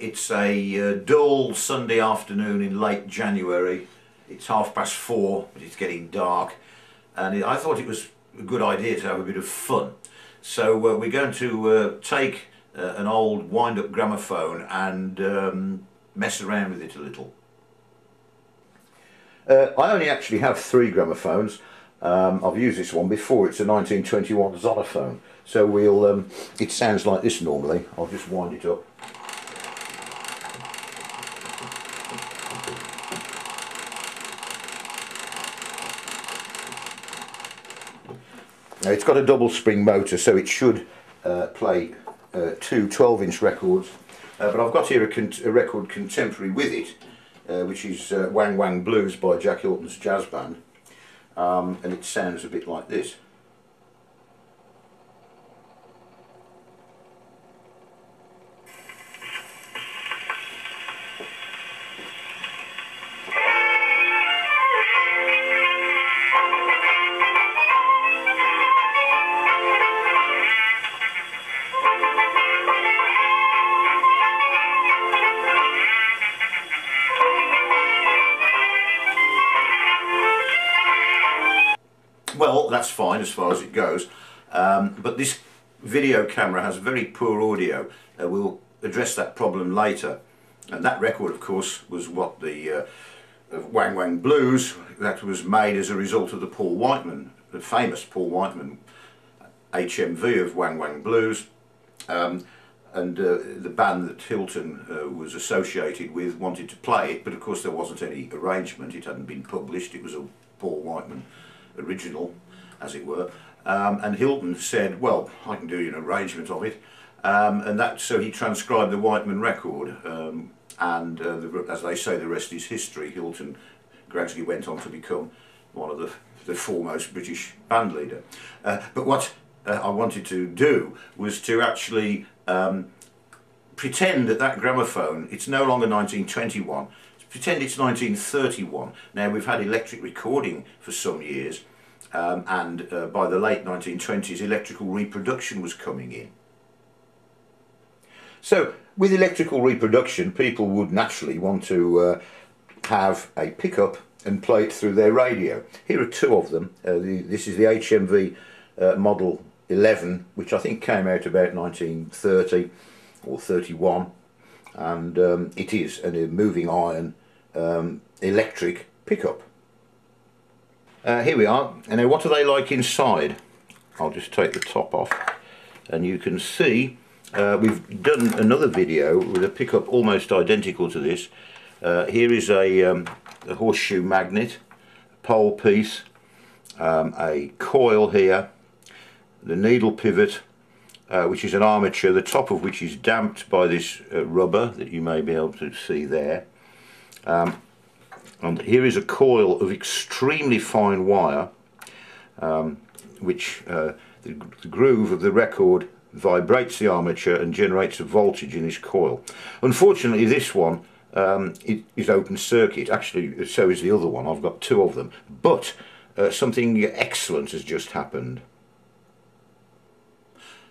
It's a uh, dull Sunday afternoon in late January. It's half past four, but it's getting dark. And I thought it was a good idea to have a bit of fun. So uh, we're going to uh, take uh, an old wind-up gramophone and um, mess around with it a little. Uh, I only actually have three gramophones. Um, I've used this one before. It's a 1921 Zonophone. So we'll. Um, it sounds like this normally. I'll just wind it up. Now it's got a double spring motor, so it should uh, play uh, two 12 inch records. Uh, but I've got here a, a record contemporary with it, uh, which is uh, Wang Wang Blues by Jack Hylton's Jazz Band. Um, and it sounds a bit like this. Video camera has very poor audio. Uh, we'll address that problem later. And that record, of course, was what the uh, Wang Wang Blues, that was made as a result of the Paul Whiteman, the famous Paul Whiteman HMV of Wang Wang Blues. Um, and uh, the band that Hylton uh, was associated with wanted to play it, but of course there wasn't any arrangement, it hadn't been published, it was a Paul Whiteman original, as it were. Um, and Hylton said, well, I can do you an arrangement of it. Um, and that, so he transcribed the Whiteman record, um, and uh, the, as they say, the rest is history. Hylton gradually went on to become one of the, the foremost British band leader. Uh, but what uh, I wanted to do was to actually um, pretend that that gramophone, it's no longer 1921, pretend it's 1931. Now we've had electric recording for some years um, and uh, by the late 1920s electrical reproduction was coming in. So with electrical reproduction people would naturally want to uh, have a pickup and play it through their radio. Here are two of them. Uh, the, this is the HMV uh, model 11 which I think came out about 1930 or 31 and um, it is a moving iron um, electric pickup. Uh, here we are, and now what are they like inside? I'll just take the top off and you can see uh, we've done another video with a pickup almost identical to this. Uh, here is a, um, a, horseshoe magnet, pole piece, um, a coil here, the needle pivot, uh, which is an armature, the top of which is damped by this uh, rubber that you may be able to see there. Um, and here is a coil of extremely fine wire um, which uh, the, the groove of the record vibrates the armature and generates a voltage in this coil. Unfortunately this one um, is open circuit, actually so is the other one, I've got two of them, but uh, something excellent has just happened.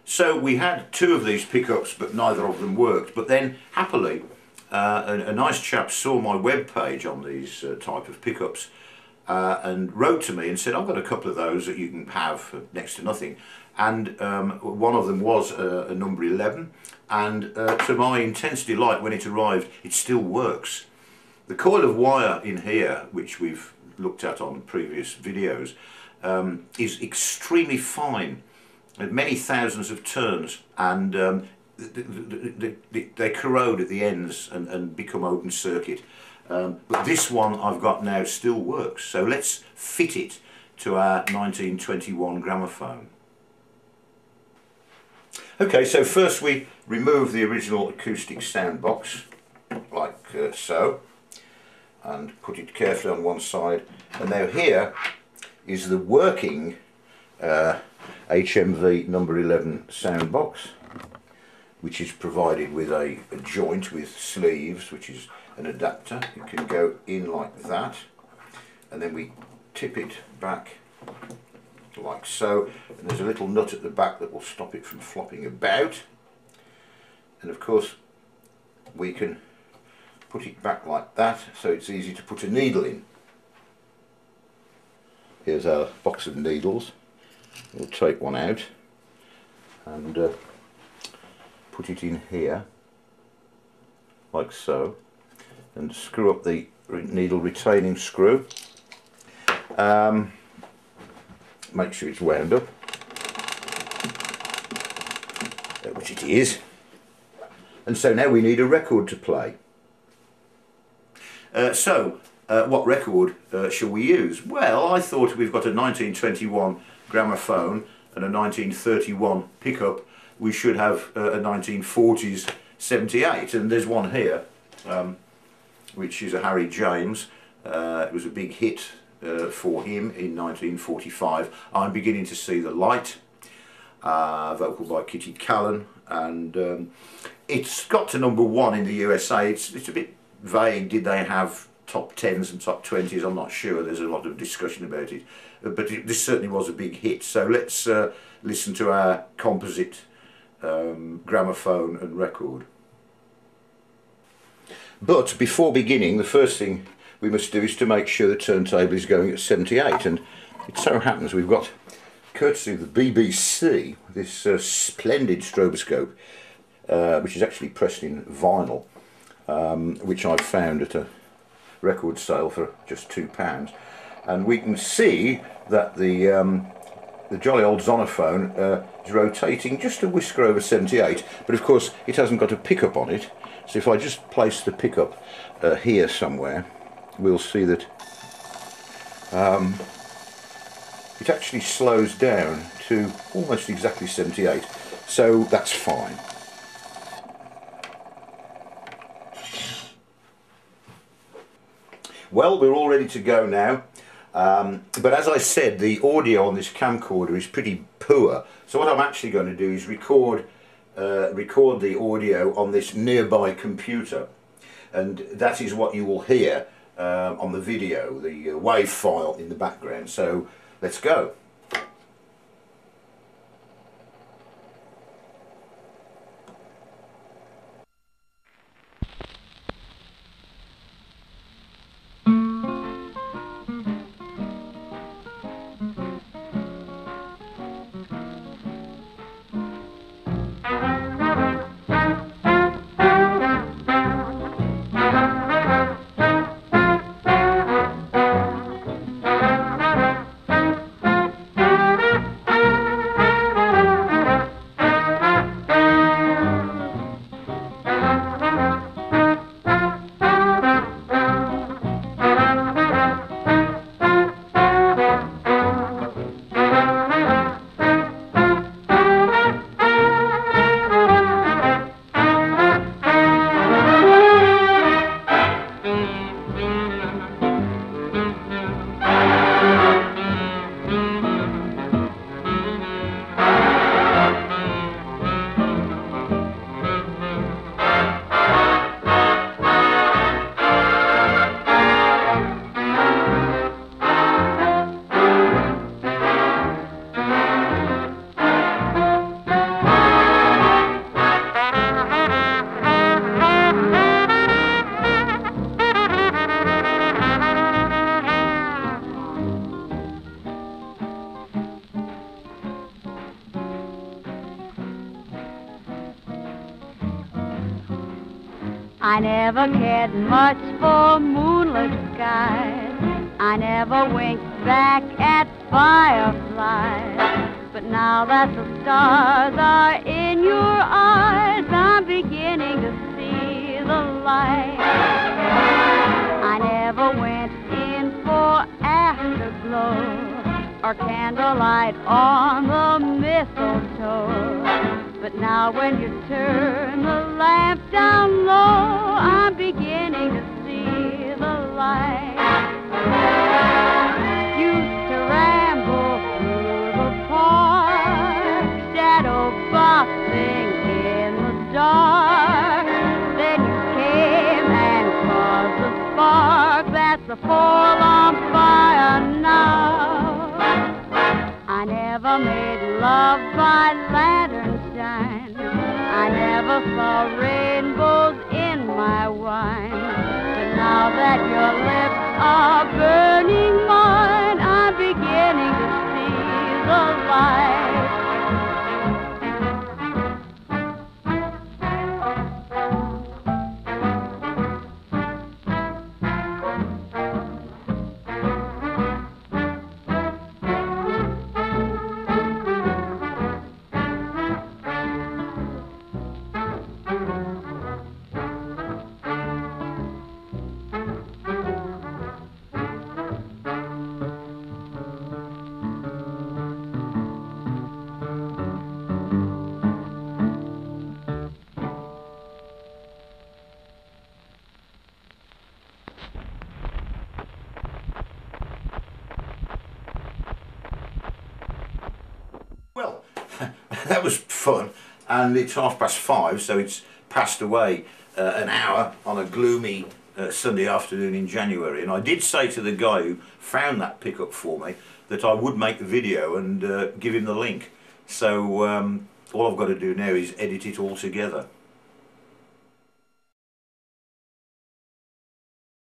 So we had two of these pickups but neither of them worked, but then happily uh, a, a, nice chap saw my web page on these uh, type of pickups uh, and wrote to me and said I've got a couple of those that you can have for next to nothing. And um, one of them was a, a number 11 and uh, to my intense delight when it arrived it still works. The coil of wire in here which we've looked at on previous videos um, is extremely fine. Many thousands of turns and um, they corrode at the ends and, and become open circuit. Um, but this one I've got now still works. So let's fit it to our 1921 gramophone. Okay, so first we remove the original acoustic sound box, like uh, so, and put it carefully on one side. And now here is the working uh, HMV number 11 sound box which is provided with a, a joint with sleeves which is an adapter. It can go in like that. And then we tip it back like so. And there's a little nut at the back that will stop it from flopping about. And of course we can put it back like that so it's easy to put a needle in. Here's our box of needles. We'll take one out. And uh, put it in here like so and screw up the needle retaining screw. Um, make sure it's wound up. Which it is. And so now we need a record to play. Uh, so uh, what record uh, shall we use? Well I thought we've got a 1921 gramophone and a 1931 pickup we should have a 1940s 78 and there's one here um, which is a Harry James. Uh, it was a big hit uh, for him in 1945 I'm beginning to see the light uh, vocal by Kitty Kallen and um, it's got to number one in the USA it's, it's a bit vague. Did they have top 10s and top 20s I'm not sure. There's a lot of discussion about it. But it, this certainly was a big hit. So let's uh, listen to our composite um, gramophone and record. But before beginning the first thing we must do is to make sure the turntable is going at 78 and it so happens we've got courtesy of the BBC this uh, splendid stroboscope uh, which is actually pressed in vinyl um, which I found at a record sale for just two pounds. And we can see that the um, the jolly old Zonophone uh, is rotating just a whisker over 78 but of course it hasn't got a pickup on it. So if I just place the pickup uh, here somewhere we'll see that um, it actually slows down to almost exactly 78 so that's fine. Well, we're all ready to go now. Um, but as I said, the audio on this camcorder is pretty poor. So what I'm actually going to do is record, uh, record the audio on this nearby computer. And that is what you will hear uh, on the video, the uh, WAV file in the background. So let's go. Never cared much for moonlit skies. I never winked back at fireflies. But now that the stars are in your eyes, I'm beginning to see the light. I never went in for afterglow or candlelight on the mistletoe. But now when you turn never made love by lantern shine. I never saw rainbows in my wine. But now that your lips are burning fun, and it's half past five, so it's passed away uh, an hour on a gloomy uh, Sunday afternoon in January. And I did say to the guy who found that pickup for me that I would make the video and uh, give him the link. So um, all I've got to do now is edit it all together.